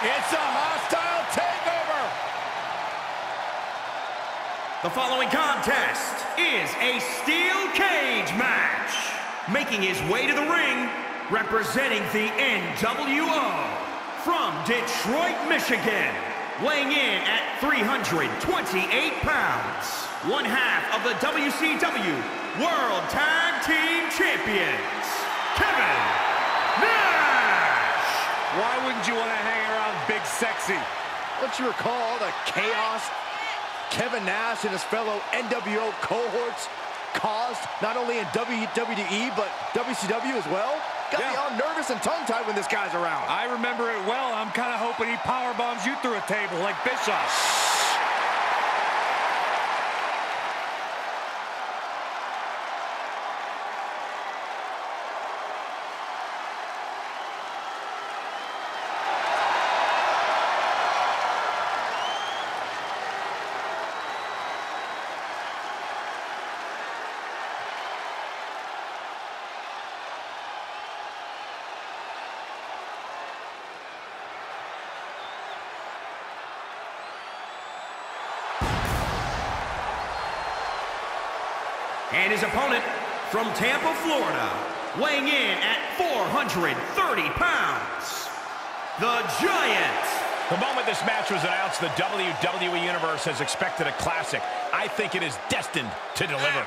It's a hostile takeover. The following contest is a steel cage match. Making his way to the ring, representing the NWO from Detroit, Michigan, weighing in at 328 pounds, one half of the WCW World Tag Team Champions, Kevin Nash. Why wouldn't you want to hang around Big Sexy? Don't you recall the chaos Kevin Nash and his fellow NWO cohorts caused not only in WWE, but WCW as well? Got Yeah. me all nervous and tongue-tied when this guy's around. I remember it well. I'm kind of hoping he power bombs you through a table like Bischoff. And his opponent from Tampa, Florida, weighing in at 430 pounds, the Giant. The moment this match was announced, the WWE Universe has expected a classic. I think it is destined to deliver.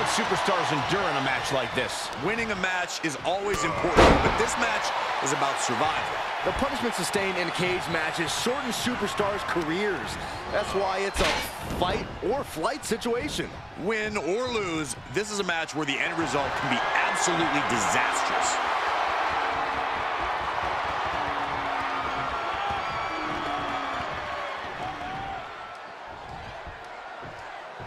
superstars endure in a match like this. Winning a match is always important, but this match is about survival. The punishment sustained in a cage matches shorten superstars' careers. That's why it's a fight or flight situation. Win or lose, this is a match where the end result can be absolutely disastrous.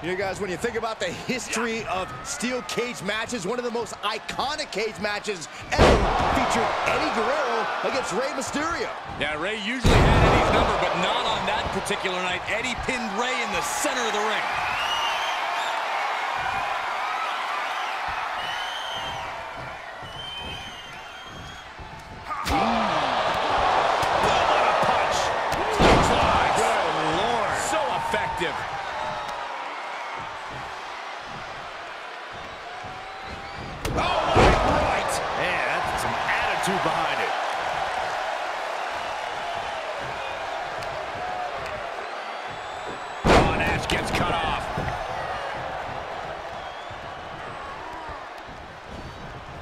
You guys, when you think about the history of steel cage matches, one of the most iconic cage matches ever featured Eddie Guerrero against Rey Mysterio. Yeah, Rey usually had Eddie's number, but not on that particular night. Eddie pinned Rey in the center of the ring. Gets cut off.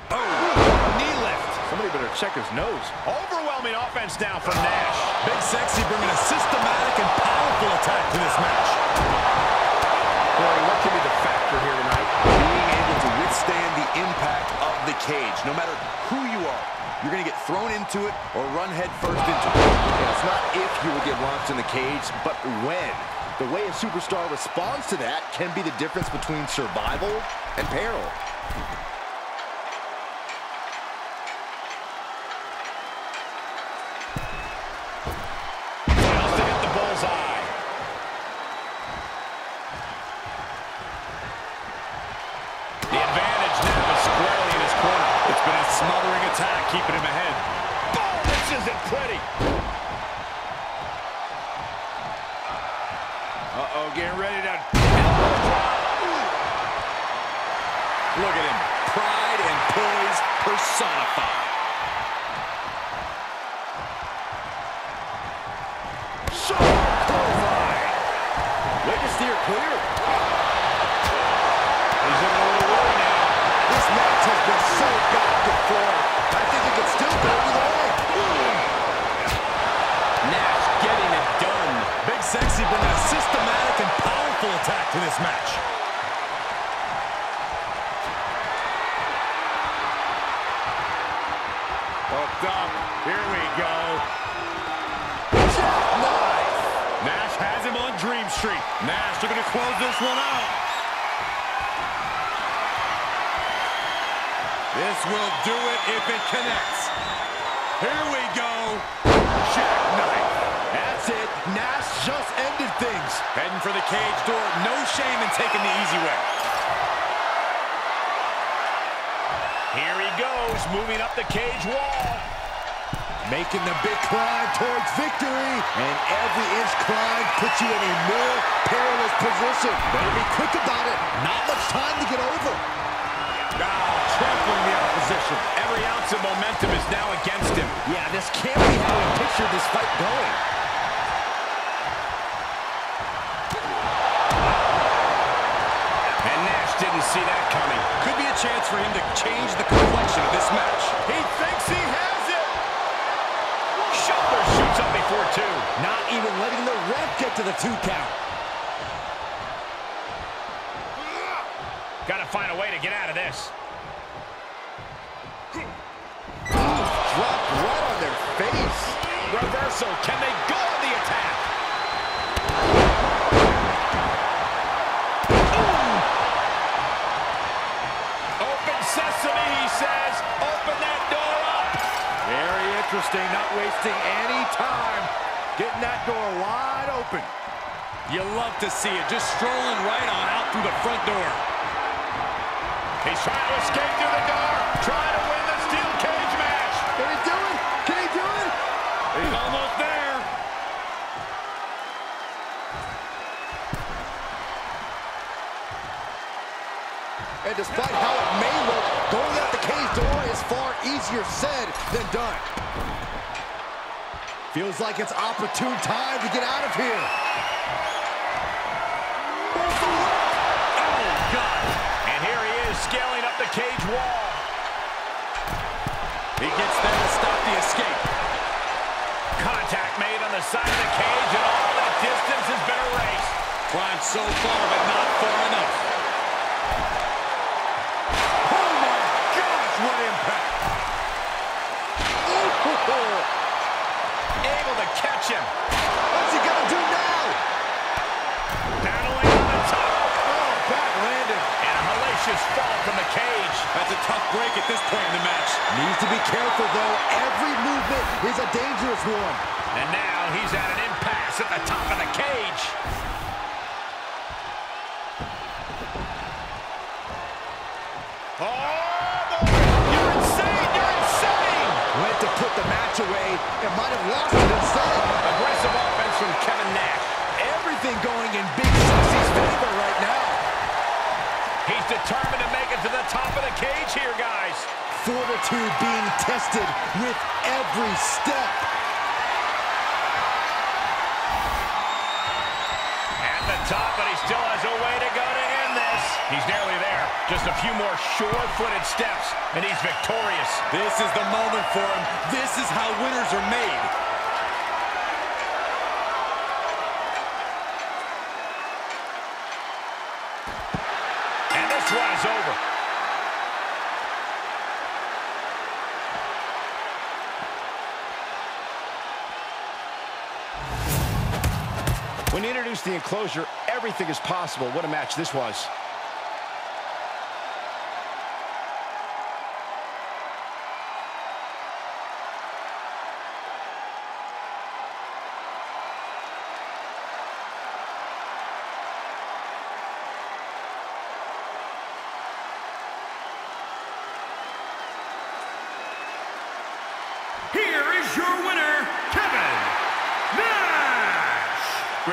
Oh, knee lift. Somebody better check his nose. Overwhelming offense now from Nash. Big Sexy bringing a systematic and powerful attack to this match. Corey, what can be the factor here tonight? Being able to withstand the impact of the cage. No matter who you are, you're going to get thrown into it or run head first into it. And it's not if you will get launched in the cage, but when. The way a superstar responds to that can be the difference between survival and peril. The advantage now is squarely in his corner. It's been a smothering attack, keeping him ahead. Oh, this isn't pretty. Uh-oh, getting ready to... Look at him. Pride and poise personified. So Way to steer clear. He's looking a little worried now. This match has been so and forth. I think it could still go either way. Nash getting it done. Big Sexy a systematic and powerful attack to this match. up. Here we go. Jackknife. Nash has him on Dream Street. Nash looking to close this one out. This will do it if it connects. Here we go. Ended things. Heading for the cage door. No shame in taking the easy way. Here he goes, moving up the cage wall. Making the big climb towards victory. And every inch climb puts you in a more perilous position. Better be quick about it. Not much time to get over. Ah, trampling the opposition. Every ounce of momentum is now against him. Yeah, this can't be how he pictured this fight going. See that coming. Could be a chance for him to change the complexion of this match. He thinks he has it. Shoulder shoots up before two. Not even letting the ref get to the two count. Got to find a way to get out of this. Dropped right on their face. Reversal. Can they go sesame, he says. Open that door up. Very interesting, not wasting any time. Getting that door wide open. You love to see it. Just strolling right on out through the front door. He's trying to escape through the door. Trying to win the steel cage match. Can he do it? Can he do it? He's almost there. And despite how it may look, going out the cage door is far easier said than done. Feels like it's opportune time to get out of here. Oh. And here he is scaling up the cage wall. He gets there to stop the escape. Contact made on the side of the cage, and all that distance has been erased. Climbed so far, but not far enough. Oh my gosh, what impact. Able to catch him. What's he gonna do now? Battling on the top. Oh, back landed. And a hellacious fall from the cage. That's break at this point in the match. Needs to be careful though. Every movement is a dangerous one. And now he's at an impasse at the top of the cage. Oh, boy. You're insane. You're insane. Went to put the match away and might have lost it instead. Aggressive offense from Kevin Nash. Everything going in Big Sexy's favor right now. He's determined to make it to the top of the cage here, guys. Fortitude being tested with every step. At the top, but he still has a way to go to end this. He's nearly there. Just a few more sure-footed steps, and he's victorious. This is the moment for him. This is how winners are made. And this one is over. The enclosure, everything is possible. What a match this was.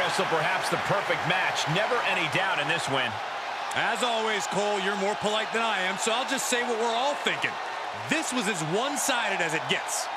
Wrestle perhaps the perfect match. Never any doubt in this win. As always, Cole, you're more polite than I am, so I'll just say what we're all thinking. This was as one-sided as it gets.